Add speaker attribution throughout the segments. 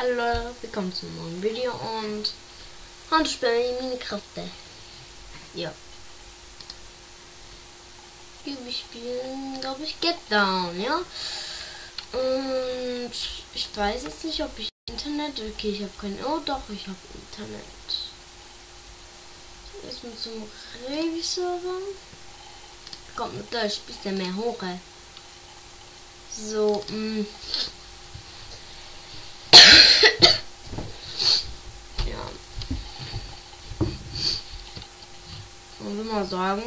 Speaker 1: Hallo Leute, willkommen zum neuen Video und heute spielen wir Minecraft. Ja. Wir spielen, glaube ich, Get Down, ja. Und ich weiß jetzt nicht, ob ich Internet. Okay, ich habe kein. Oh doch, ich habe Internet. Erstmal zum Revi-Server. Kommt mit Deutsch, bisschen mehr hoch. Ey. So, mh. ja. Und will mal sagen,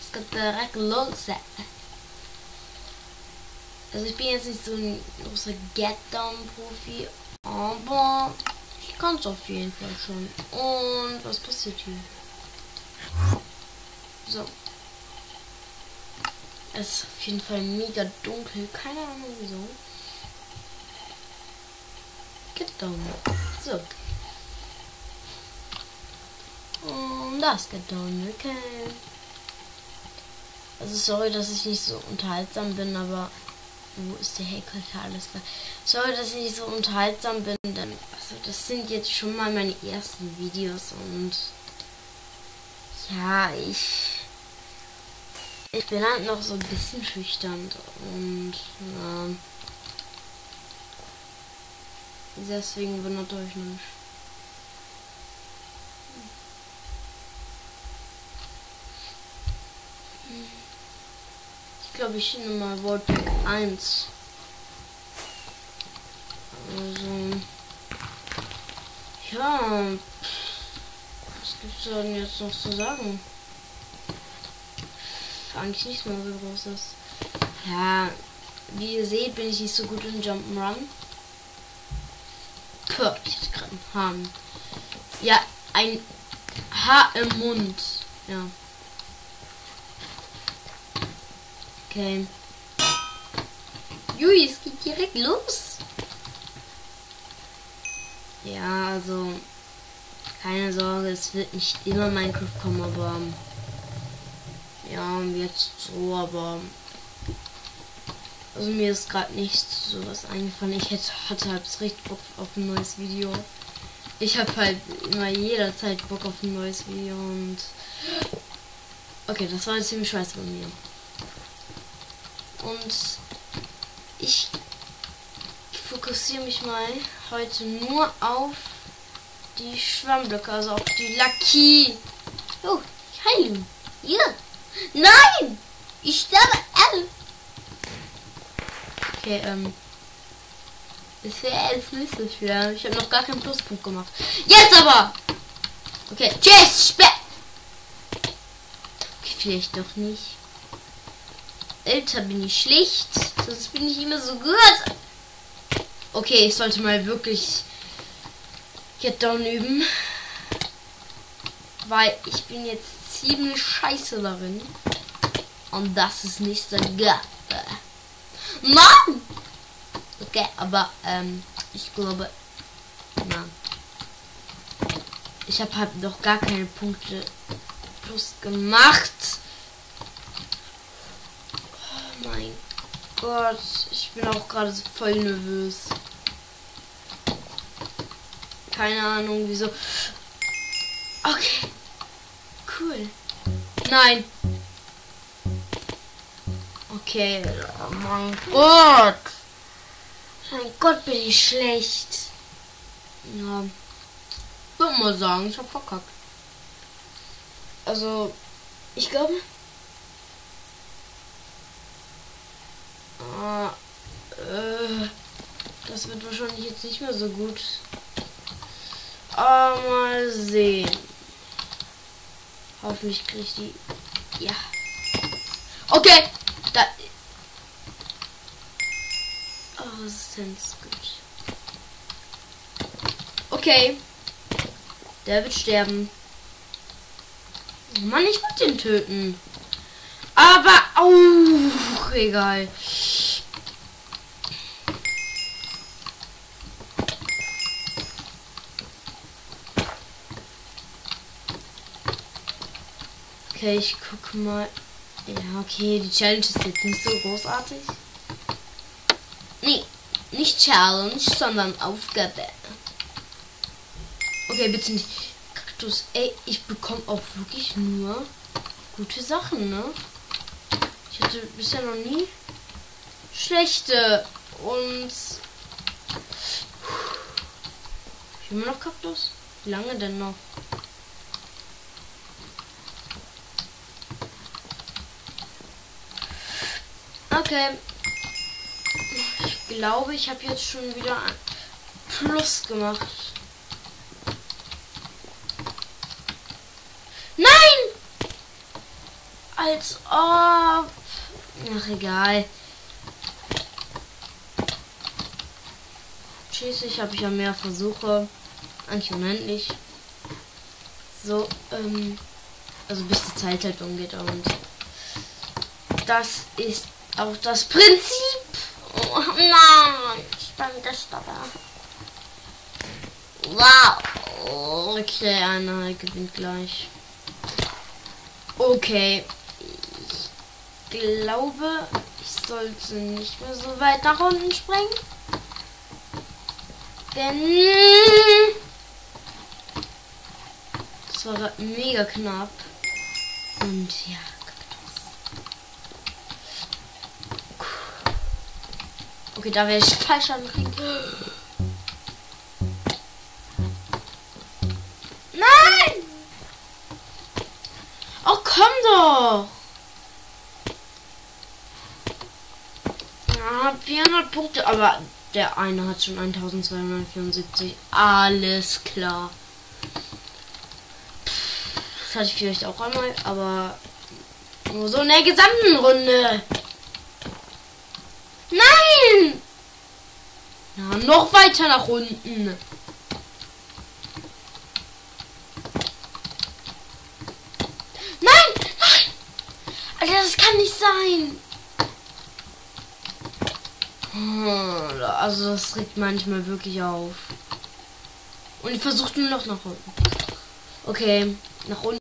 Speaker 1: es geht direkt los. Also ich bin jetzt nicht so ein großer Get-Down-Profi, aber ich kann es auf jeden Fall schon. Und was passiert hier? So. Es ist auf jeden Fall mega dunkel. Keine Ahnung wieso. Get down. So. Und das geht down. Okay. Also sorry, dass ich nicht so unterhaltsam bin, aber wo ist der Häkelter? Alles klar. Sorry, dass ich nicht so unterhaltsam bin, denn also das sind jetzt schon mal meine ersten Videos und ja, ich ich bin halt noch so ein bisschen schüchtern und ja, deswegen wundert euch nicht. Ich glaube, ich nehme mal Wordpack 1. Also, ja, was gibt's denn jetzt noch zu sagen? Eigentlich nicht mehr so großes. Ja, wie ihr seht, bin ich nicht so gut in Jump'n'Run. Puh, ich hatte gerade einen Hahn. Ja, ein Haar im Mund. Ja. Okay. Jui, es geht direkt los. Ja, also keine Sorge, es wird nicht immer Minecraft kommen, aber ja, jetzt so, aber also mir ist gerade nicht so was eingefallen. Ich hätte, hatte halt richtig Bock auf ein neues Video. Ich habe halt immer jederzeit Bock auf ein neues Video und okay, das war ziemlich scheiße bei mir. Und ich fokussiere mich mal heute nur auf die Schwammblöcke, also auf die Lucky. Oh, ihn. Ja. Nein! Ich sterbe alle. Okay, ähm. Das wäre nicht so schwer. Ich habe noch gar keinen Pluspunkt gemacht. Jetzt aber! Okay, tschüss, spät! Okay, vielleicht doch nicht. Älter bin ich schlicht, sonst bin ich immer so gut. Okay, ich sollte mal wirklich Get Down üben. Weil ich bin jetzt ziemlich scheiße darin. Und das ist nicht so gut. Mann! Okay, aber ähm, ich glaube, na, ich habe halt noch gar keine Punkte plus gemacht. Mein Gott, ich bin auch gerade voll nervös. Keine Ahnung, wieso. Okay. Cool. Nein. Okay. Oh mein Gott. Mein Gott, bin ich schlecht. Ja. Würde mal sagen, ich hab verkackt. Also, ich glaube. Ah, äh, das wird wahrscheinlich jetzt nicht mehr so gut. Aber mal sehen. Hoffentlich kriege ich die. Ja. Okay. Da. Oh, Resistenz. Gut. Okay. Der wird sterben. Mann, ich wollte den töten. Aber. Oh, egal. Okay, ich guck mal. Ja, okay, die Challenge ist jetzt nicht so großartig. Nee, Nicht Challenge, sondern Aufgabe. Okay, bitte nicht. Kaktus. Ey, ich bekomme auch wirklich nur gute Sachen, ne? Ich hatte bisher noch nie schlechte und ich immer noch Kaktus? Wie lange denn noch? Okay. Ich glaube, ich habe jetzt schon wieder ein Plus gemacht. Nein! Als ob. Ach, egal. Schließlich habe ich ja mehr Versuche. Eigentlich unendlich. So, ähm. Also bis die Zeit halt umgeht und das ist auch das Prinzip. Oh, nein, ich bin dabei. Wow. Okay, einer gewinnt gleich. Okay. Glaube, ich sollte nicht mehr so weit nach unten springen. Denn das war mega knapp. Und ja. Okay, da werde ich falsch ankriegen. Nein! Oh, komm doch! Ja, 400 Punkte, aber der eine hat schon 1274. Alles klar. Das hatte ich vielleicht auch einmal, aber nur so in der gesamten Runde. Nein! Ja, noch weiter nach unten. Nein! Nein! Alter, das kann nicht sein. Hm, also das regt manchmal wirklich auf. Und ich versuche nur noch nach unten. Okay, nach unten.